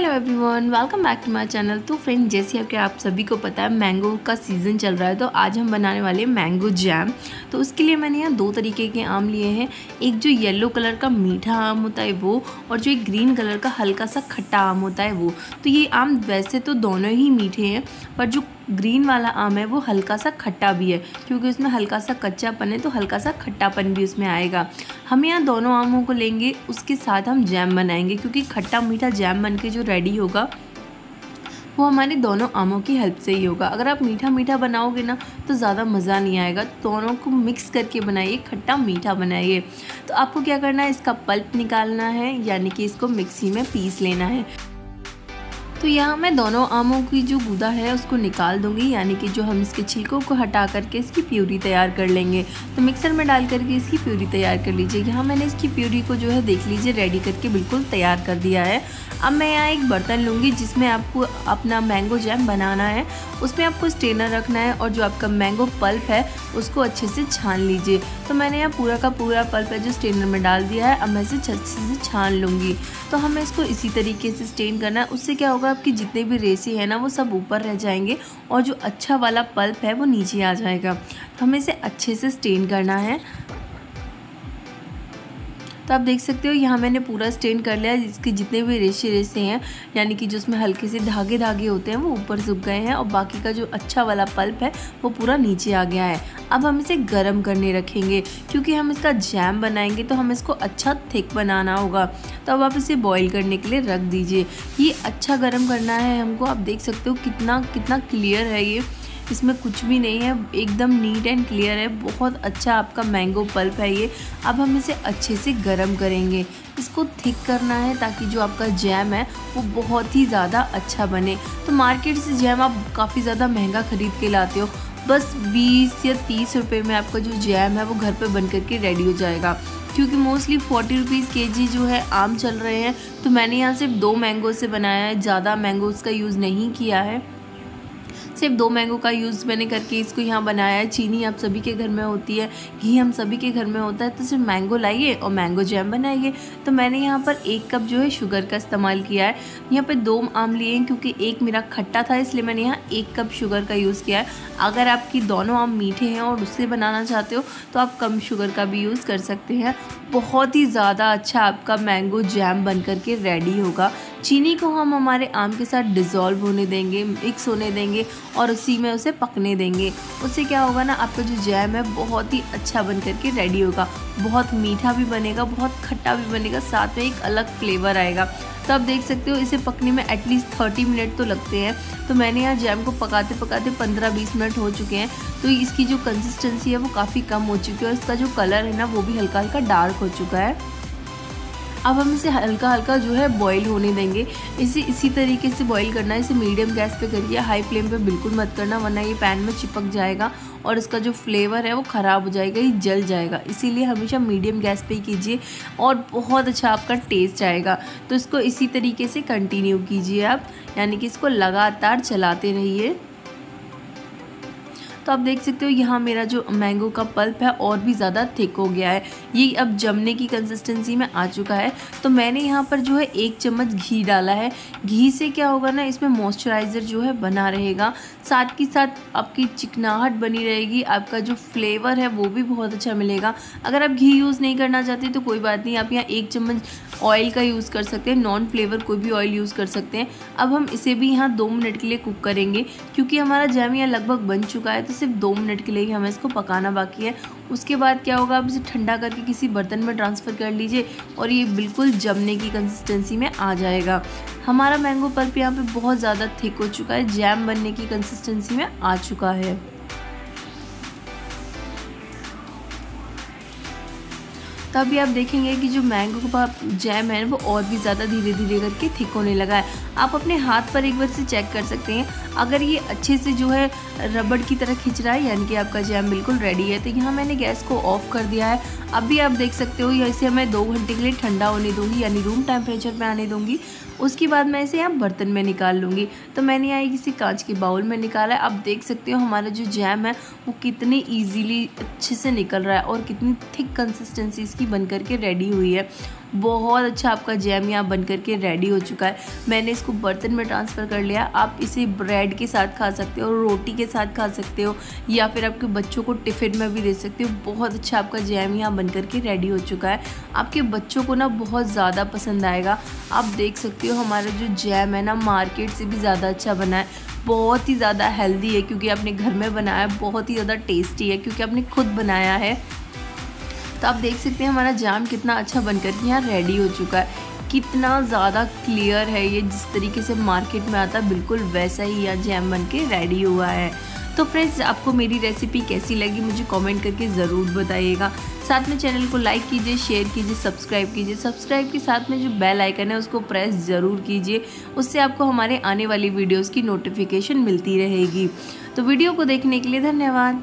Hello everyone welcome back to my channel तो friend जैसे कि आप सभी को पता है मैंगो का सीज़न चल रहा है तो आज हम बनाने वाले मैंगो जैम तो उसके लिए मैंने यहाँ दो तरीके के आम लिए हैं. एक जो येलो कलर का मीठा आम होता है वो, और जो एक ग्रीन कलर का हल्का सा खट्टा आम होता है वो. तो ये आम वैसे तो दोनों ही मीठे हैं, पर जो ग्रीन वाला आम है, वो हल्का सा खट्टा भी है, क्योंकि उसमें हल्का सा कच्चापन है तो हल्का सा खट्टापन भी उसमें आएगा। हम यहाँ दोनों आमों को लेंगे, उसके साथ हम जैम बनाएँगे, क्योंकि खट्टा मीठा जैम बन के जो रेडी होगा, वो हमारे दोनों आमों की हेल्प से ही होगा। अगर आप मीठा मीठा बनाओगे ना तो ज़्यादा मज़ा नहीं आएगा। दोनों को मिक्स करके बनाइए, खट्टा मीठा बनाइए। तो आपको क्या करना है, इसका पल्प निकालना है, यानी कि इसको मिक्सी में पीस लेना है। तो यहाँ मैं दोनों आमों की जो गुदा है उसको निकाल दूँगी, यानी कि जो हम इसके छिलकों को हटा करके इसकी प्यूरी तैयार कर लेंगे। तो मिक्सर में डाल करके इसकी प्यूरी तैयार कर लीजिए। यहाँ मैंने इसकी प्यूरी को जो है देख लीजिए, रेडी करके बिल्कुल तैयार कर दिया है। अब मैं यहाँ एक बर्तन लूँगी जिसमें आपको अपना मैंगो जैम बनाना है। उसमें आपको स्टेनर रखना है और जो आपका मैंगो पल्प है, उसको अच्छे से छान लीजिए। तो मैंने यहाँ पूरा का पूरा पल्प है जो स्टेनर में डाल दिया है। अब मैं इसे अच्छे से छान लूँगी। तो हमें इसको इसी तरीके से स्टेन करना है। उससे क्या होगा आपकी जितने भी रेसे हैं ना, वो सब ऊपर रह जाएँगे और जो अच्छा वाला पल्प है, वो नीचे आ जाएगा। तो हमें इसे अच्छे से स्टेन करना है। तो आप देख सकते हो, यहाँ मैंने पूरा स्टेन कर लिया है, जिसके जितने भी रेशे रेशे हैं, यानी कि जो उसमें हल्के से धागे धागे होते हैं, वो ऊपर सूख गए हैं, और बाकी का जो अच्छा वाला पल्प है, वो पूरा नीचे आ गया है। अब हम इसे गर्म करने रखेंगे, क्योंकि हम इसका जैम बनाएँगे तो हम इसको अच्छा थिक बनाना होगा। तो अब आप इसे बॉईल करने के लिए रख दीजिए। ये अच्छा गर्म करना है हमको, आप देख सकते हो कितना कितना क्लियर है ये। इसमें कुछ भी नहीं है, एकदम नीट एंड क्लियर है। बहुत अच्छा आपका मैंगो पल्प है ये। अब हम इसे अच्छे से गर्म करेंगे। इसको थिक करना है ताकि जो आपका जैम है, वो बहुत ही ज़्यादा अच्छा बने। तो मार्केट से जैम आप काफ़ी ज़्यादा महँगा ख़रीद के लाते हो। बस 20 या 30 रुपए में आपका जो जैम है, वो घर पे बन करके रेडी हो जाएगा। क्योंकि मोस्टली फोर्टी रुपीज़ के जी जो है, आम चल रहे हैं। तो मैंने यहाँ सिर्फ़ दो मैंगो से बनाया है। ज़्यादा मैंगोज़ का यूज़ नहीं किया है। सिर्फ़ दो मैंगो का यूज़ मैंने करके इसको यहाँ बनाया है। चीनी आप सभी के घर में होती है, घी हम सभी के घर में होता है तो सिर्फ़ मैंगो लाइए और मैंगो जैम बनाइए। तो मैंने यहाँ पर एक कप जो है शुगर का इस्तेमाल किया है। यहाँ पर दो आम लिए हैं क्योंकि एक मेरा खट्टा था, इसलिए मैंने यहाँ एक कप शुगर का यूज़ किया है। अगर आपकी दोनों आम मीठे हैं और उससे बनाना चाहते हो तो आप कम शुगर का भी यूज़ कर सकते हैं। बहुत ही ज़्यादा अच्छा आपका मैंगो जैम बन करके रेडी होगा। चीनी को हम हमारे आम के साथ डिज़ोल्व होने देंगे मिक्स होने देंगे और उसी में उसे पकने देंगे। उससे क्या होगा ना, आपका जो जैम है बहुत ही अच्छा बन करके रेडी होगा। बहुत मीठा भी बनेगा, बहुत खट्टा भी बनेगा, साथ में एक अलग फ्लेवर आएगा। तो आप देख सकते हो, इसे पकने में एटलीस्ट थर्टी मिनट तो लगते हैं। तो मैंने यहाँ जैम को पकाते पकाते पंद्रह बीस मिनट हो चुके हैं। तो इसकी जो कंसिस्टेंसी है वो काफ़ी कम हो चुकी है और इसका जो कलर है ना, वो भी हल्का हल्का डार्क हो चुका है। अब हम इसे हल्का हल्का जो है बॉईल होने देंगे। इसे इसी तरीके से बॉईल करना है इसे मीडियम गैस पे करिए। हाई फ्लेम पे बिल्कुल मत करना, वरना ये पैन में चिपक जाएगा और इसका जो फ्लेवर है वो ख़राब हो जाएगा, ये जल जाएगा। इसीलिए हमेशा मीडियम गैस पे ही कीजिए और बहुत अच्छा आपका टेस्ट आएगा। तो इसको इसी तरीके से कंटिन्यू कीजिए आप, यानी कि इसको लगातार चलाते रहिए। तो आप देख सकते हो, यहाँ मेरा जो मैंगो का पल्प है, और भी ज़्यादा थिक हो गया है। ये अब जमने की कंसिस्टेंसी में आ चुका है। तो मैंने यहाँ पर जो है, एक चम्मच घी डाला है। घी से क्या होगा ना, इसमें मॉइस्चराइज़र जो है, बना रहेगा। साथ के साथ आपकी चिकनाहट बनी रहेगी। आपका जो फ्लेवर है, वो भी बहुत अच्छा मिलेगा। अगर आप घी यूज़ नहीं करना चाहते तो कोई बात नहीं, आप यहाँ एक चम्मच ऑयल का यूज़ कर सकते हैं। नॉन फ्लेवर कोई भी ऑयल यूज़ कर सकते हैं। अब हम इसे भी यहाँ दो मिनट के लिए कुक करेंगे, क्योंकि हमारा जैम यहाँ लगभग बन चुका है। तो सिर्फ़ दो मिनट के लिए ही हमें इसको पकाना बाकी है। उसके बाद क्या होगा, आप इसे ठंडा करके किसी बर्तन में ट्रांसफ़र कर लीजिए और ये बिल्कुल जमने की कंसिस्टेंसी में आ जाएगा। हमारा मैंगो पल्प यहाँ पे बहुत ज़्यादा थिक हो चुका है जैम बनने की कंसिस्टेंसी में आ चुका है। तभी आप देखेंगे कि जो मैंगो का जैम है, वो और भी ज़्यादा धीरे धीरे करके थिक होने लगा है। आप अपने हाथ पर एक बार से चेक कर सकते हैं। अगर ये अच्छे से जो है रबड़ की तरह खिंच रहा है, यानी कि आपका जैम बिल्कुल रेडी है तो यहाँ मैंने गैस को ऑफ़ कर दिया है। अभी आप देख सकते हो इसे मैं दो घंटे के लिए ठंडा होने दूँगी, यानी रूम टेम्परेचर पर आने दूँगी। उसके बाद मैं इसे यहाँ बर्तन में निकाल लूँगी। तो मैंने यहाँ किसी कांच के बाउल में निकाला है। आप देख सकते हो हमारा जो जैम है, वो कितने ईजीली अच्छे से निकल रहा है और कितनी थिक कंसिस्टेंसी इसकी बन करके रेडी हुई है। बहुत अच्छा आपका जैम यहाँ बन करके रेडी हो चुका है। मैंने इसको बर्तन में ट्रांसफ़र कर लिया। आप इसे ब्रेड के साथ खा सकते हो, रोटी के साथ खा सकते हो, या फिर आपके बच्चों को टिफ़िन में भी दे सकते हो। बहुत अच्छा आपका जैम यहाँ बन करके रेडी हो चुका है। आपके बच्चों को ना बहुत ज़्यादा पसंद आएगा। आप देख सकते हो हमारा जो जैम है ना मार्केट से भी ज़्यादा अच्छा बना है। बहुत ही ज़्यादा हेल्दी है, क्योंकि आपने घर में बनाया, बहुत ही ज़्यादा टेस्टी है, क्योंकि आपने खुद बनाया है। तो आप देख सकते हैं हमारा जाम कितना अच्छा बनकर के यहाँ रेडी हो चुका है। कितना ज़्यादा क्लियर है ये, जिस तरीके से मार्केट में आता है, बिल्कुल वैसा ही यह जैम बन के रेडी हुआ है। तो फ्रेंड्स आपको मेरी रेसिपी कैसी लगी मुझे कमेंट करके ज़रूर बताइएगा। साथ में चैनल को लाइक कीजिए शेयर कीजिए सब्सक्राइब कीजिए। सब्सक्राइब के साथ में जो बेल आइकन है, उसको प्रेस ज़रूर कीजिए। उससे आपको हमारे आने वाली वीडियोज़ की नोटिफिकेशन मिलती रहेगी। तो वीडियो को देखने के लिए धन्यवाद।